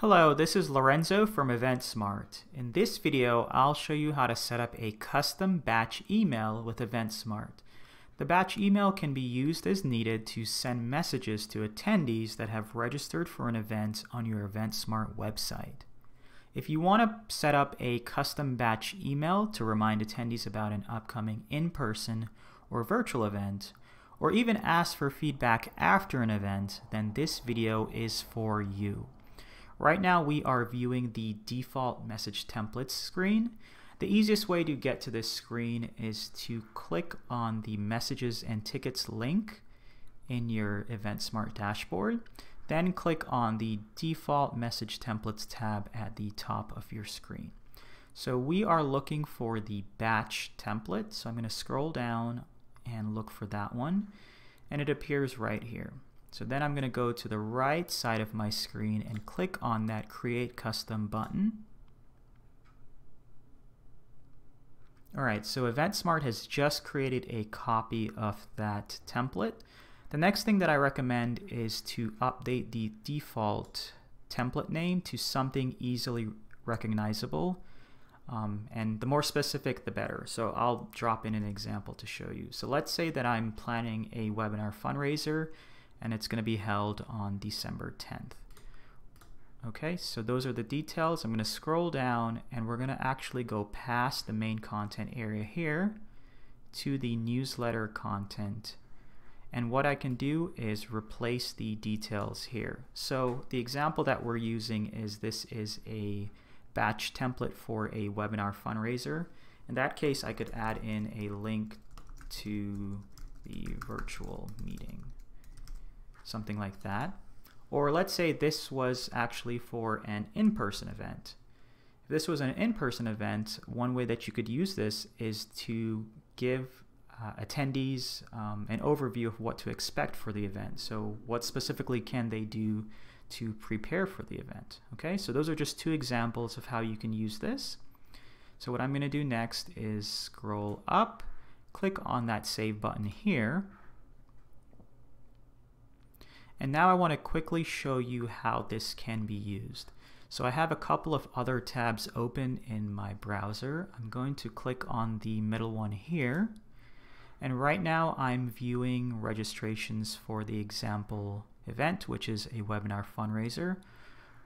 Hello, this is Lorenzo from EventSmart. In this video, I'll show you how to set up a custom batch email with EventSmart. The batch email can be used as needed to send messages to attendees that have registered for an event on your EventSmart website. If you want to set up a custom batch email to remind attendees about an upcoming in-person or virtual event, or even ask for feedback after an event, then this video is for you. Right now we are viewing the default message templates screen. The easiest way to get to this screen is to click on the messages and tickets link in your Event Smart dashboard. Then click on the default message templates tab at the top of your screen. So we are looking for the batch template. So I'm going to scroll down and look for that one. And it appears right here. So then I'm going to go to the right side of my screen and click on that Create Custom button. Alright, so EventSmart has just created a copy of that template. The next thing that I recommend is to update the default template name to something easily recognizable. Um, and the more specific, the better. So I'll drop in an example to show you. So let's say that I'm planning a webinar fundraiser and it's going to be held on December 10th. Okay, so those are the details. I'm going to scroll down and we're going to actually go past the main content area here to the newsletter content. And what I can do is replace the details here. So the example that we're using is this is a batch template for a webinar fundraiser. In that case, I could add in a link to the virtual meeting something like that. Or let's say this was actually for an in-person event. If this was an in-person event, one way that you could use this is to give uh, attendees um, an overview of what to expect for the event. So what specifically can they do to prepare for the event? Okay, so those are just two examples of how you can use this. So what I'm going to do next is scroll up, click on that save button here, and now I want to quickly show you how this can be used. So I have a couple of other tabs open in my browser. I'm going to click on the middle one here. And right now I'm viewing registrations for the example event, which is a webinar fundraiser.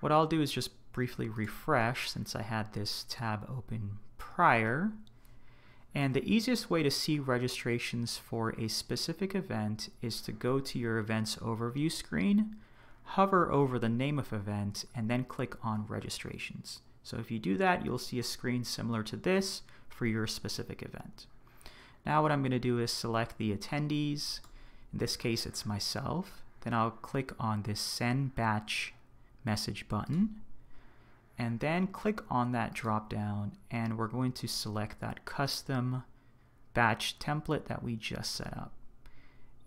What I'll do is just briefly refresh since I had this tab open prior. And the easiest way to see registrations for a specific event is to go to your events overview screen, hover over the name of event, and then click on registrations. So if you do that, you'll see a screen similar to this for your specific event. Now what I'm going to do is select the attendees. In this case, it's myself. Then I'll click on this send batch message button and then click on that drop down and we're going to select that custom batch template that we just set up.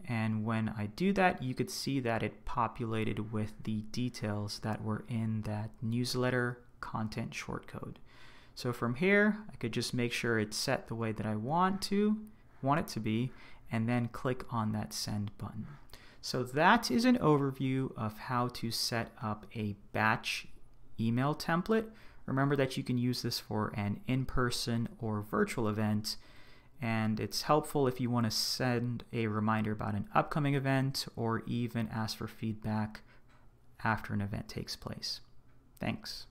And when I do that, you could see that it populated with the details that were in that newsletter content shortcode. So from here, I could just make sure it's set the way that I want to, want it to be, and then click on that send button. So that is an overview of how to set up a batch email template. Remember that you can use this for an in-person or virtual event and it's helpful if you want to send a reminder about an upcoming event or even ask for feedback after an event takes place. Thanks.